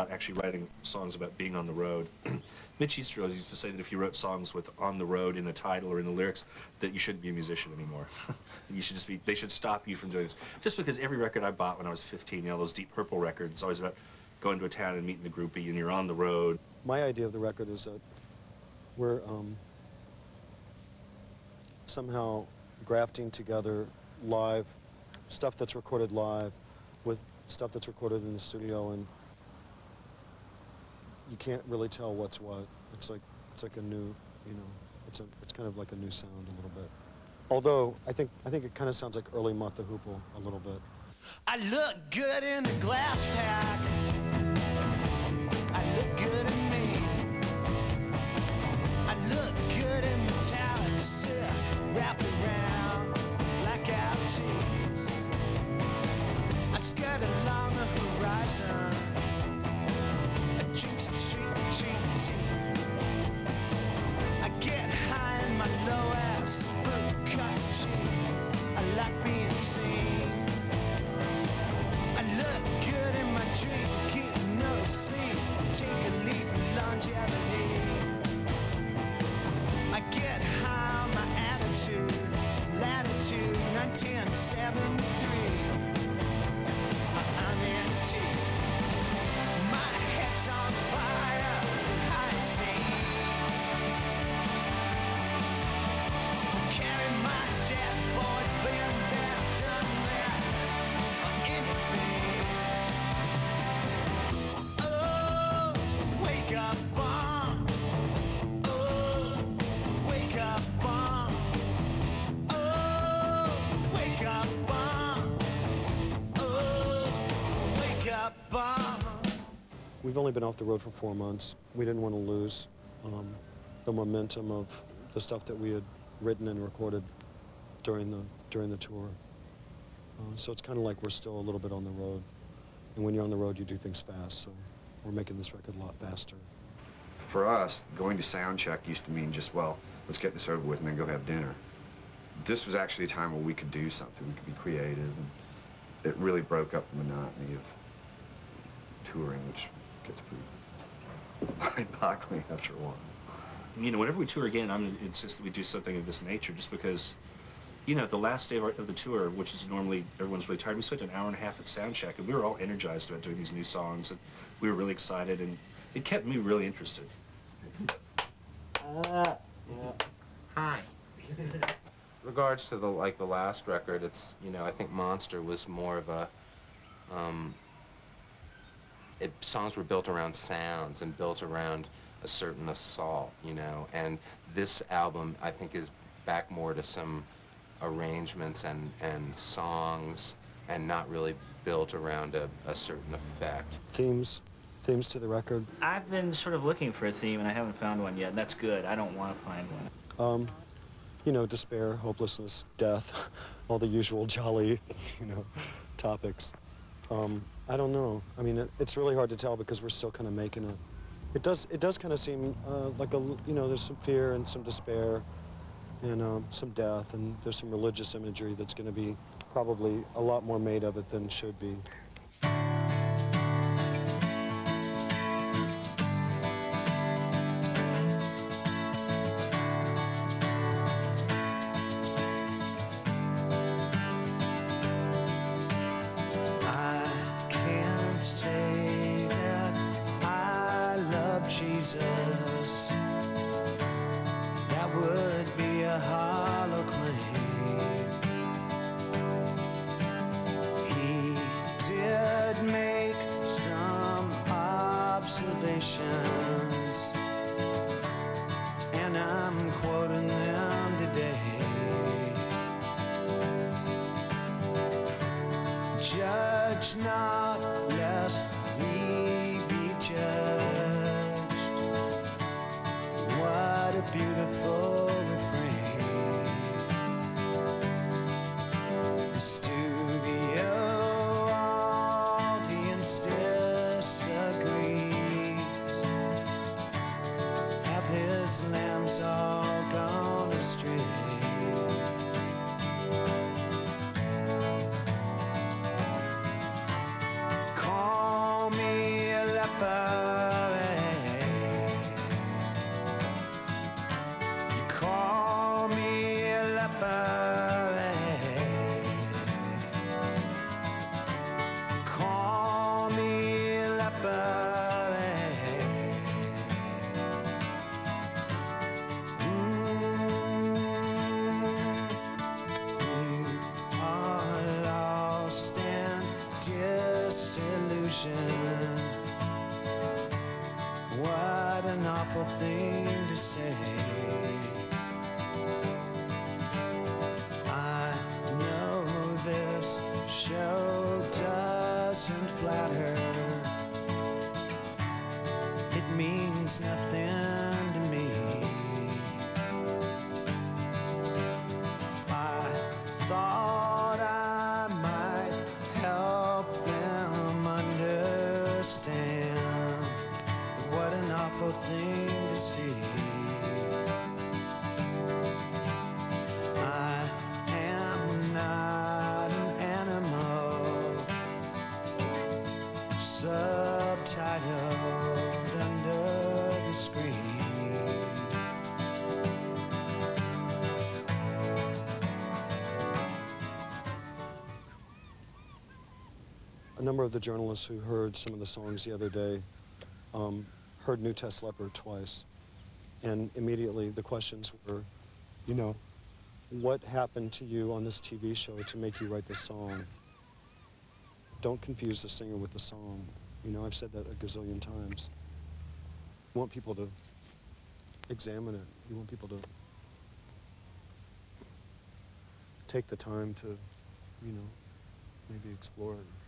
actually writing songs about being on the road. Mitch Easterrose used to say that if you wrote songs with "on the road" in the title or in the lyrics, that you shouldn't be a musician anymore. you should just be. They should stop you from doing this. Just because every record I bought when I was 15, you know, those Deep Purple records, it's always about going to a town and meeting the groupie, and you're on the road. My idea of the record is that we're um, somehow grafting together live stuff that's recorded live with stuff that's recorded in the studio and you can't really tell what's what. It's like it's like a new, you know, it's a it's kind of like a new sound a little bit. Although I think I think it kind of sounds like early Mott the Hoople a little bit. I look good in the glass pack. We've only been off the road for four months. We didn't want to lose um, the momentum of the stuff that we had written and recorded during the during the tour. Uh, so it's kind of like we're still a little bit on the road. And when you're on the road, you do things fast. So we're making this record a lot faster. For us, going to sound check used to mean just, well, let's get this over with and then go have dinner. This was actually a time where we could do something, we could be creative, and it really broke up the monotony of touring, which gets pretty mind-boggling after a while. You know, whenever we tour again, I'm gonna insist that we do something of this nature, just because, you know, the last day of, our, of the tour, which is normally everyone's really tired, we spent an hour and a half at soundcheck, and we were all energized about doing these new songs, and we were really excited, and it kept me really interested. Hi. Regards to the like the last record, it's you know I think Monster was more of a um, it songs were built around sounds and built around a certain assault, you know, and this album I think is back more to some arrangements and and songs and not really built around a, a certain effect. Themes, themes to the record. I've been sort of looking for a theme and I haven't found one yet, and that's good. I don't want to find one. Um, you know, despair, hopelessness, death, all the usual jolly, you know, topics. Um, I don't know. I mean, it, it's really hard to tell because we're still kind of making it. It does. It does kind of seem uh, like a, You know, there's some fear and some despair, and um, some death, and there's some religious imagery that's going to be probably a lot more made of it than should be. Not, to say. A number of the journalists who heard some of the songs the other day um, heard New Test Leper twice. And immediately the questions were, you know, what happened to you on this TV show to make you write this song? Don't confuse the singer with the song. You know, I've said that a gazillion times. You want people to examine it. You want people to take the time to, you know, maybe explore it.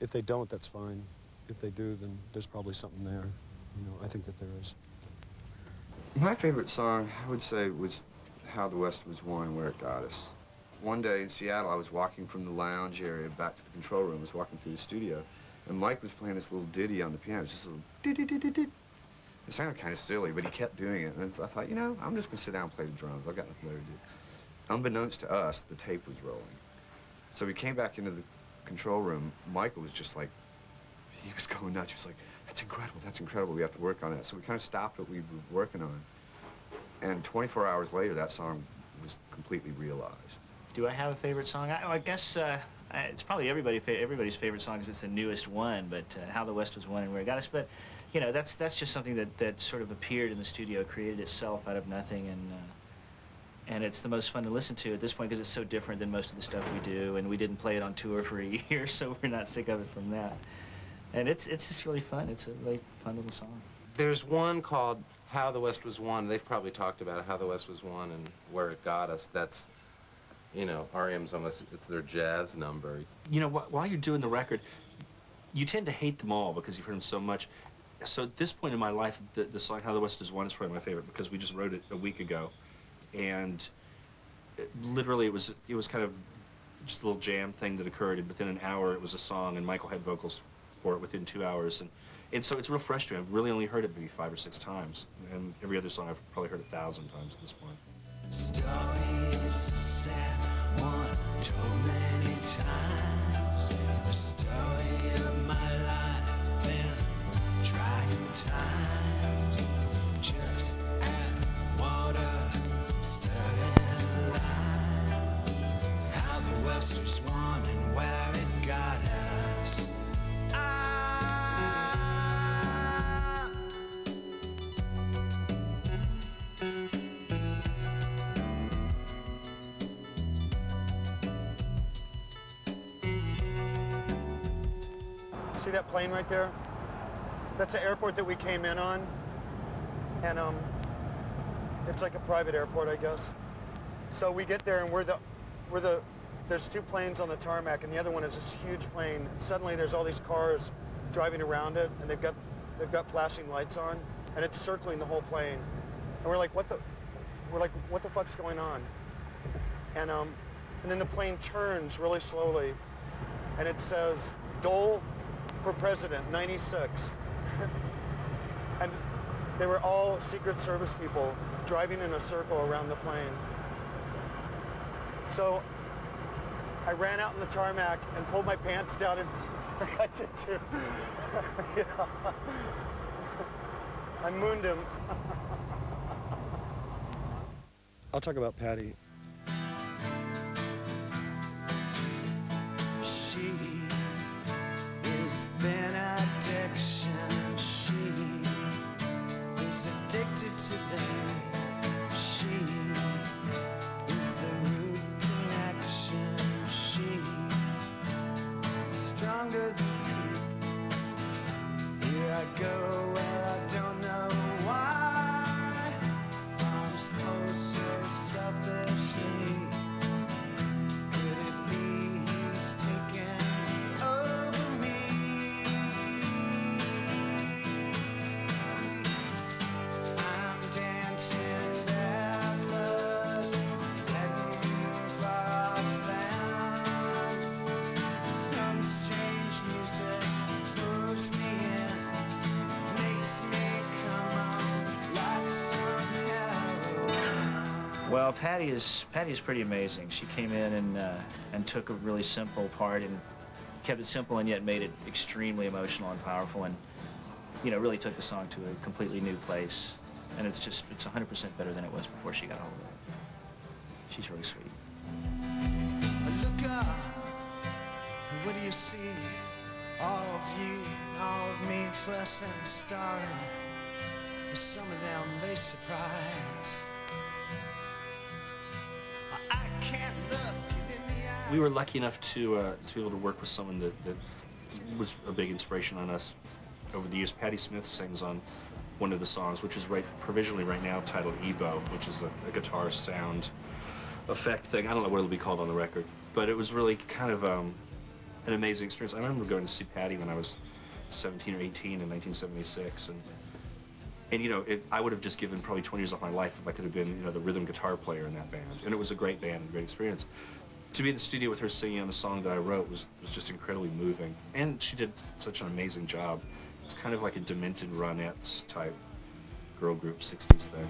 If, they don't, that's fine. If they do, then there's probably something there. You know, I think that there is. My favorite song, I would say, was How the West Was Won, Where It Got Us. One day in Seattle, I was walking from the lounge area back to the control room. I was walking through the studio, and Mike was playing this little ditty on the piano. It was just a little dee-dee-dee-dee-dee. It sounded kind of silly, but he kept doing it. And I thought, you know, I'm just going to sit down and play the drums. I've got nothing better to do. Unbeknownst to us, the tape was rolling. So we came back into the control room. Michael was just like, he was going nuts. He was like, that's incredible, that's incredible. We have to work on that. So we kind of stopped what we were working on. And 24 hours later, that song was completely realized. Do I have a favorite song? I, I guess uh, I- it's probably everybody everybody's favorite song because it's the newest one. But uh, How the West Was Won and Where It Got Us. But you know, that's that's just something that, that sort of appeared in the studio, created itself out of nothing, and uh, and it's the most fun to listen to at this point because it's so different than most of the stuff we do. And we didn't play it on tour for a year, so we're not sick of it from that. And it's it's just really fun. It's a really fun little song. There's one called How the West Was Won. They've probably talked about How the West Was Won and Where It Got Us. That's, you know, REM's almost, it's their jazz number. You know, wh- while you're doing the record, you tend to hate them all because you've heard them so much. So at this point in my life, the, the song "How the West Is Won" is probably my favorite because we just wrote it a week ago, and it, literally it was it was kind of just a little jam thing that occurred. And within an hour, it was a song, and Michael had vocals for it within two hours, and and so it's real fresh to me. I've really only heard it maybe five or six times, and every other song I've probably heard a thousand times at this point. Sad one, many times. See that plane right there? That's the airport that we came in on. And um, it's like a private airport, I guess. So we get there and we're the, we're the, there's two planes on the tarmac and the other one is this huge plane. Suddenly there's all these cars driving around it and they've got, they've got flashing lights on and it's circling the whole plane. And we're like, what the, we're like, what the fuck's going on? And, um, and then the plane turns really slowly and it says, Dole for president, 96. and they were all Secret Service people driving in a circle around the plane. So I ran out in the tarmac and pulled my pants down and I did too. I mooned him. I'll talk about Patti. Well, Patti is Patti is pretty amazing. She came in and uh, and took a really simple part and kept it simple and yet made it extremely emotional and powerful and you know really took the song to a completely new place. And it's just it's 100% better than it was before she got hold of it. She's really sweet. Look up, what do you see? All of you all of me, first and starry. With some of them, they surprise. We were lucky enough to uh, to be able to work with someone that, that was a big inspiration on us over the years. Patti Smith sings on one of the songs, which is right provisionally right now titled E-Bow, which is a, a guitar sound effect thing. I don't know what it'll be called on the record, but it was really kind of um, an amazing experience. I remember going to see Patti when I was 17 or 18 in 1976, and and you know, it, I would have just given probably 20 years of my life if I could have been, you know, the rhythm guitar player in that band. And it was a great band, and a great experience. To be in the studio with her singing on a song that I wrote was was just incredibly moving, and she did such an amazing job. It's kind of like a demented Ronettes type girl group 60s thing.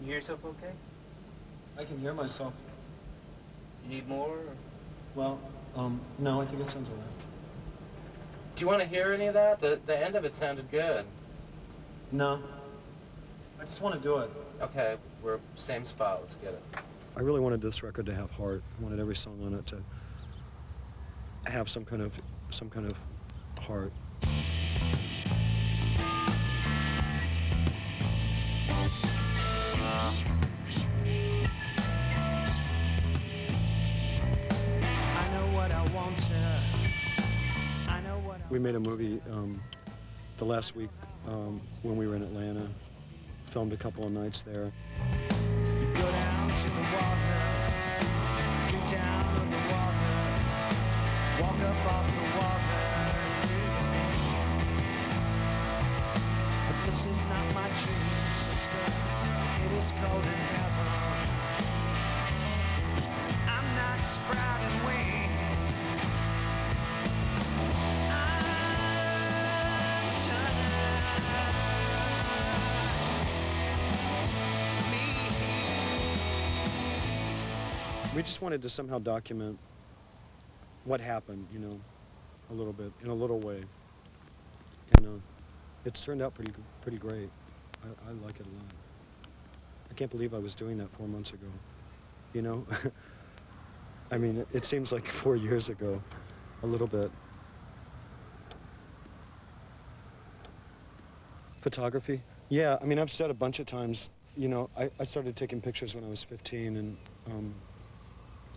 You hear yourself okay? I can hear myself. You need more? Or? Well, um, no, I think it sounds all right. Do you want to hear any of that? The, the end of it sounded good. No. I just want to do it. Okay, we're same spot. Let's get it. I really wanted this record to have heart. I wanted every song on it to have some kind of some kind of heart. Made a movie um, the last week um, when we were in Atlanta. Filmed a couple of nights there. We just wanted to somehow document what happened, you know, a little bit, in a little way. And uh, it's turned out pretty, pretty great. I, I like it a lot. I can't believe I was doing that four months ago. You know? I mean, it, it seems like four years ago, a little bit. Photography? Yeah, I mean, I've said a bunch of times, you know, I, I started taking pictures when I was 15, and um,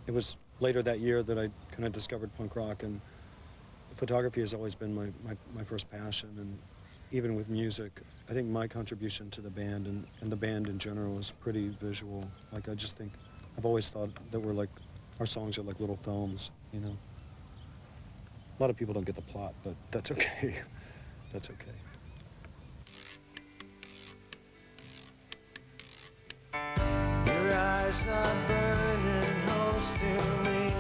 it was later that year that I kind of discovered punk rock, and photography has always been my, my, my first passion, and even with music, I think my contribution to the band and, and the band in general is pretty visual. Like, I just think, I've always thought that we're like, our songs are like little films, you know? A lot of people don't get the plot, but that's okay. that's okay. Your eyes are burning through me.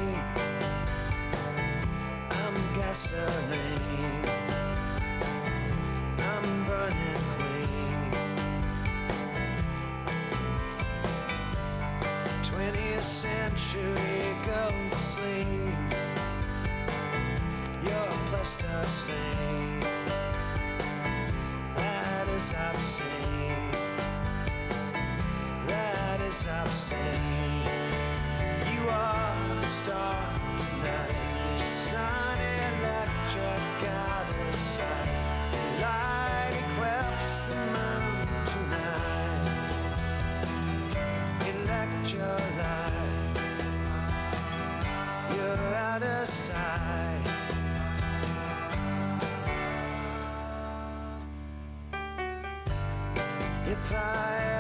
I'm gasoline. I'm burning clean. 20th century go to sleep. You're same. That is obscene. That is obscene. If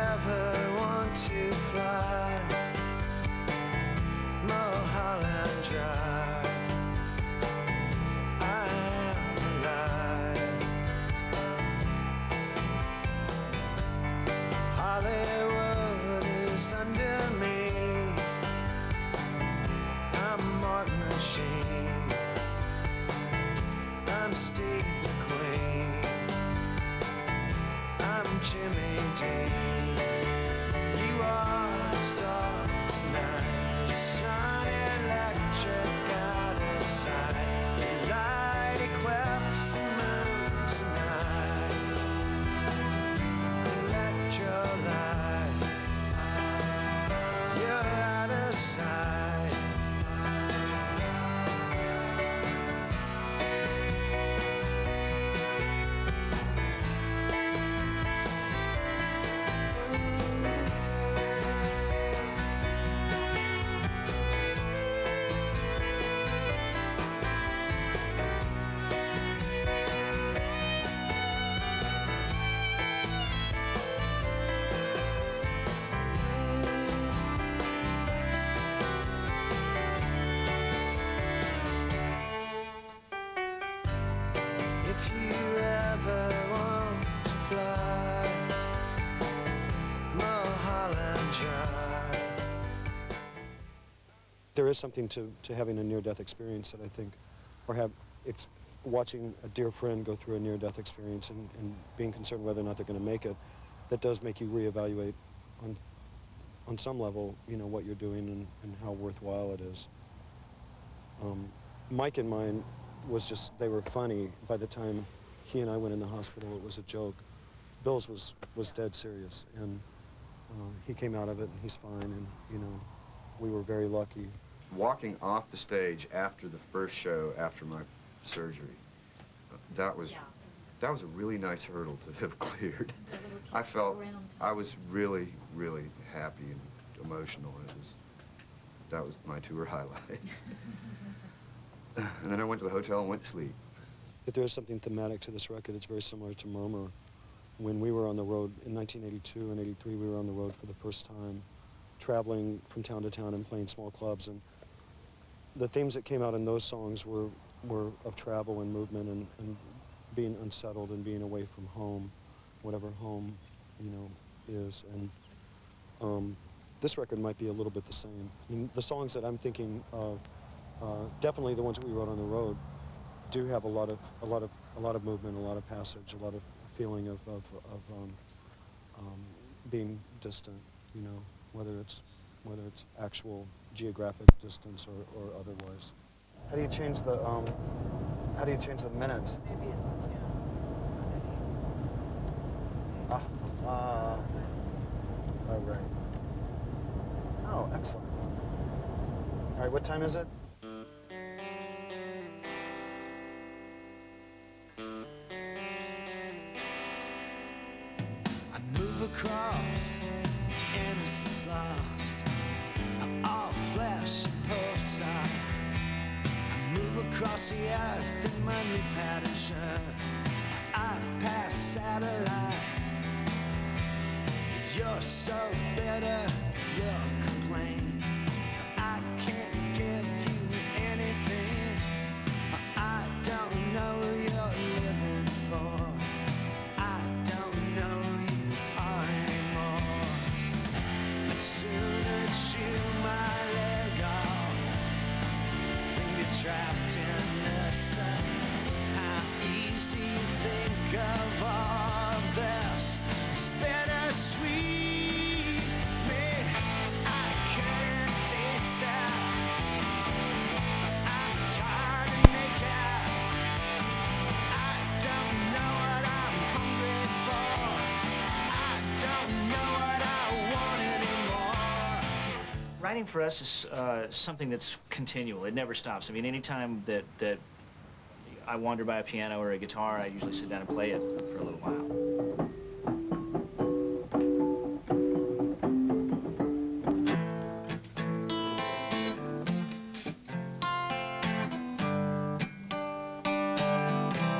Jimmy Dean. There is something to, to having a near-death experience that I think, or have watching a dear friend go through a near-death experience and, and being concerned whether or not they're going to make it, that does make you reevaluate on, on some level, you know, what you're doing and, and how worthwhile it is. Um, Mike and mine was just, they were funny. By the time he and I went in the hospital, it was a joke. Bill's was, was dead serious, and uh, he came out of it, and he's fine, and, you know, we were very lucky. Walking off the stage after the first show after my surgery, that was that was a really nice hurdle to have cleared. I felt I was really, really happy and emotional. It was that was my tour highlight. and then I went to the hotel and went to sleep. If there is something thematic to this record, it's very similar to Murmur. When we were on the road in 1982 and 83, we were on the road for the first time, traveling from town to town and playing small clubs. And the themes that came out in those songs were, were of travel and movement and, and being unsettled and being away from home, whatever home, you know, is. And um, this record might be a little bit the same. I mean, the songs that I'm thinking of, uh, definitely the ones that we wrote on the road, do have a lot of a lot of a lot of movement, a lot of passage, a lot of feeling of of, of um, um, being distant. You know, whether it's whether it's actual geographic distance or, or otherwise. How do you change the um, How do you change the minutes? Maybe it's two. Ah, ah. All right. Oh, excellent. All right, what time is it? Writing for us is uh, something that's continual. It never stops. I mean, anytime that, that I wander by a piano or a guitar, I usually sit down and play it for a little while.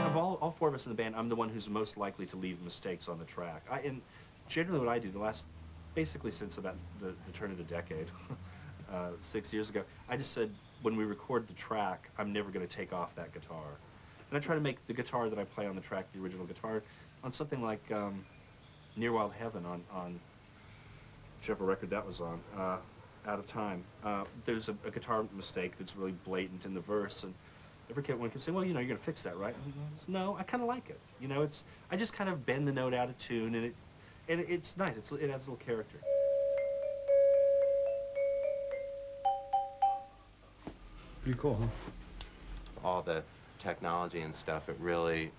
Of all, all four of us in the band, I'm the one who's most likely to leave mistakes on the track. I, and generally what I do, the last, basically since about the, the turn of the decade, uh, six years ago, I just said, when we record the track, I'm never going to take off that guitar. And I try to make the guitar that I play on the track, the original guitar, on something like um, Near Wild Heaven on, on whichever record that was on, uh, Out of Time. Uh, there's a, a guitar mistake that's really blatant in the verse, and every kid one can say, well, you know, you're going to fix that, right? No, I kind of like it. You know, it's I just kind of bend the note out of tune, and it and it's nice. It's, it adds a little character. Pretty cool, huh? all the technology and stuff, it really,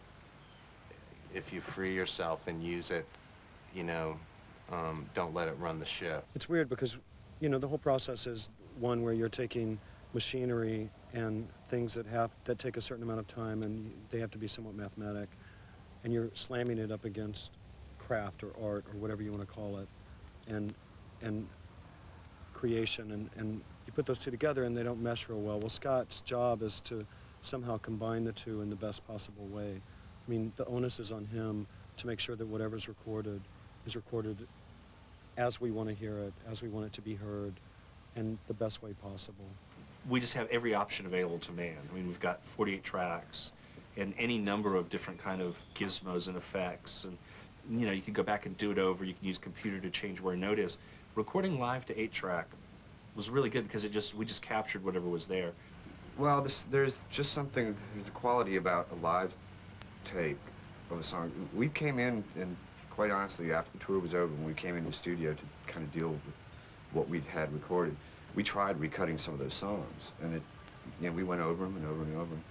if you free yourself and use it, you know, um, don't let it run the ship. It's weird because, you know, the whole process is one where you're taking machinery and things that have that take a certain amount of time and they have to be somewhat mathematic, and you're slamming it up against craft or art or whatever you want to call it, and and creation and and you put those two together and they don't mesh real well. Well, Scott's job is to somehow combine the two in the best possible way. I mean, the onus is on him to make sure that whatever's recorded is recorded as we want to hear it, as we want it to be heard, and the best way possible. we just have every option available to man. I mean, we've got 48 tracks and any number of different kind of gizmos and effects. And, you know, you can go back and do it over. You can use computer to change where a note is. Recording live to 8-track was really good because it just we just captured whatever was there. Well, this, there's just something, there's a quality about a live tape of a song. We came in, and quite honestly, after the tour was over, when we came in the studio to kind of deal with what we'd had recorded, we tried recutting some of those songs, and it, you know, we went over them and over and over them.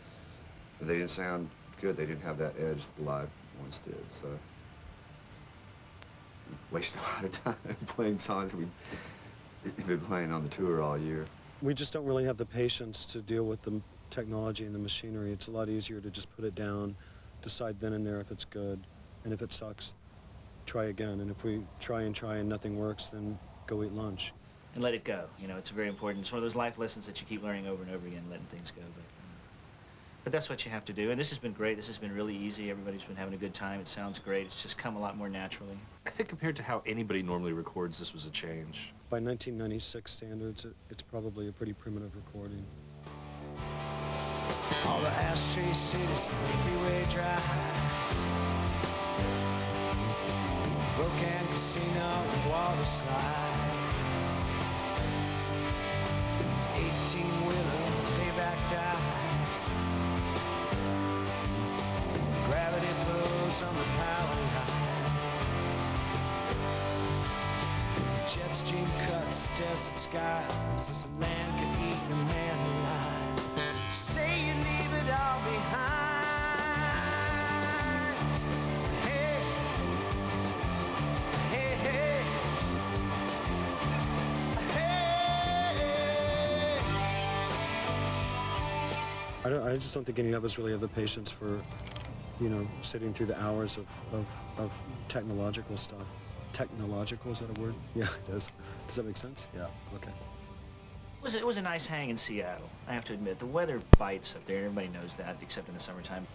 But they didn't sound good. They didn't have that edge the live ones did, so. we Wasted a lot of time playing songs we'd been playing on the tour all year. We just don't really have the patience to deal with the technology and the machinery. It's a lot easier to just put it down, decide then and there if it's good, and if it sucks, try again. And if we try and try and nothing works, then go eat lunch. And let it go. You know, it's very important. It's one of those life lessons that you keep learning over and over again, letting things go. But, uh, but that's what you have to do. And this has been great. This has been really easy. Everybody's been having a good time. It sounds great. It's just come a lot more naturally. I think compared to how anybody normally records, this was a change. By 1996 standards, it, it's probably a pretty primitive recording. All the ashtray cities freeway drives. Broken casino water slide. 18 wheeler payback. Desert skies as the land can eat a man alive. Say you leave it all behind. Hey, hey, hey, hey. I, don't, I just don't think any of us really have the patience for, you know, sitting through the hours of, of, of technological stuff. Technological, is that a word? Yeah, it is. Does Does that make sense? Yeah, okay. It was, it was a nice hang in Seattle, I have to admit. The weather bites up there. Everybody knows that, except in the summertime.